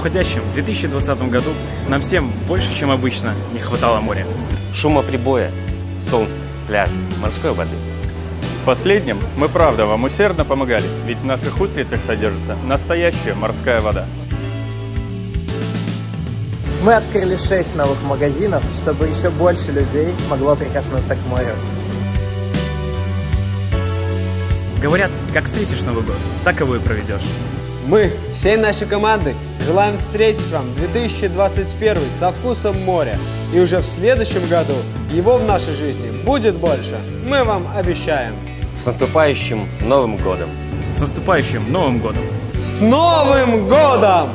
уходящем 2020 году нам всем больше, чем обычно, не хватало моря. Шума прибоя, солнца, пляжа, морской воды. В последнем мы правда вам усердно помогали, ведь в наших устрицах содержится настоящая морская вода. Мы открыли шесть новых магазинов, чтобы еще больше людей могло прикоснуться к морю. Говорят, как встретишь Новый год, так его и проведешь. Мы, всей нашей командой, желаем встретить вам 2021 со вкусом моря. И уже в следующем году его в нашей жизни будет больше. Мы вам обещаем. С наступающим Новым годом! С наступающим Новым годом! С Новым годом!